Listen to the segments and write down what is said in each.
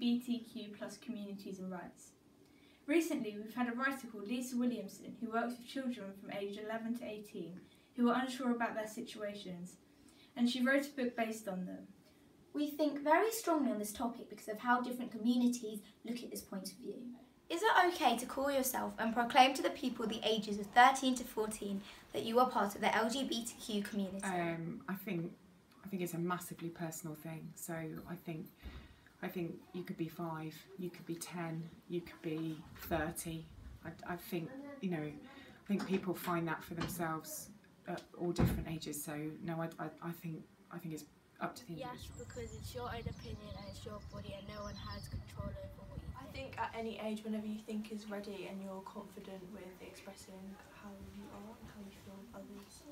LGBTQ plus communities and rights. Recently, we've had a writer called Lisa Williamson who works with children from age 11 to 18 who are unsure about their situations, and she wrote a book based on them. We think very strongly on this topic because of how different communities look at this point of view. Is it okay to call yourself and proclaim to the people the ages of 13 to 14 that you are part of the LGBTQ community? Um, I think I think it's a massively personal thing. So I think I think you could be five, you could be ten, you could be thirty. I, I think you know I think people find that for themselves at all different ages. So no, I, I, I think I think it's up to the Yes, individual. because it's your own opinion and it's your body and no one has control over what you I think. think at any age, whenever you think is ready and you're confident with expressing how you are and how you feel with others.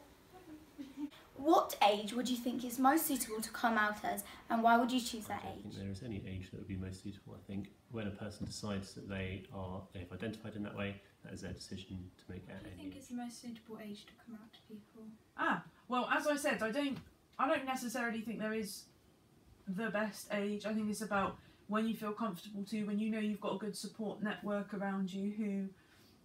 What age would you think is most suitable to come out as and why would you choose that I don't think age? there is any age that would be most suitable. I think when a person decides that they are they've identified in that way, that is their decision to make at I any think age. it's the most suitable age to come out to people. Ah, well, as I said, I don't, I don't necessarily think there is the best age. I think it's about when you feel comfortable to, when you know you've got a good support network around you who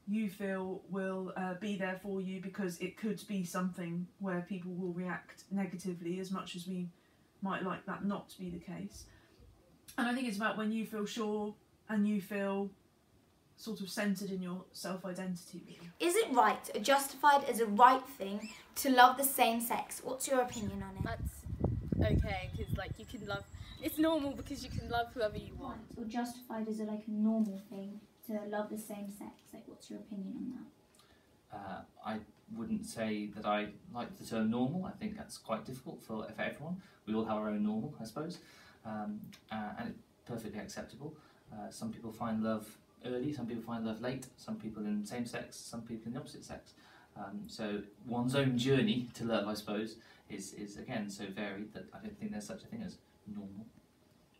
you feel will uh, be there for you because it could be something where people will react negatively as much as we might like that not to be the case. And I think it's about when you feel sure and you feel sort of centered in your self identity, really. Is it right justified as a right thing to love the same sex? What's your opinion on it? That's okay because like you can love. It's normal because you can love whoever you want. Or justified as a like a normal thing to love the same sex? Like, what's your opinion on that? Uh, I wouldn't say that I like the term normal. I think that's quite difficult for, for everyone. We all have our own normal, I suppose, um, uh, and it's perfectly acceptable. Uh, some people find love early, some people find love late, some people in same sex, some people in the opposite sex. Um, so one's own journey to love, I suppose, is, is again so varied that I don't think there's such a thing as normal.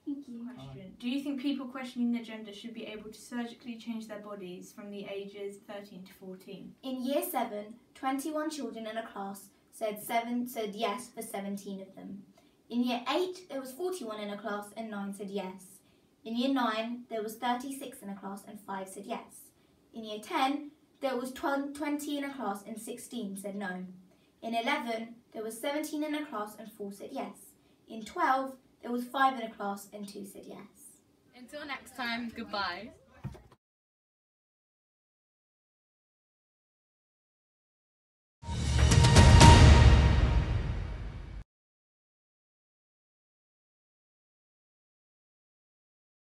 Thank you. Question. Do you think people questioning their gender should be able to surgically change their bodies from the ages 13 to 14? In year seven, 21 children in a class said seven said yes for 17 of them. In year eight, there was 41 in a class and nine said yes. In year nine, there was 36 in a class and five said yes. In year 10, there was 12, 20 in a class and 16 said no. In 11, there was 17 in a class and four said yes. In 12, there was five in a class and two said yes. Until next time, goodbye.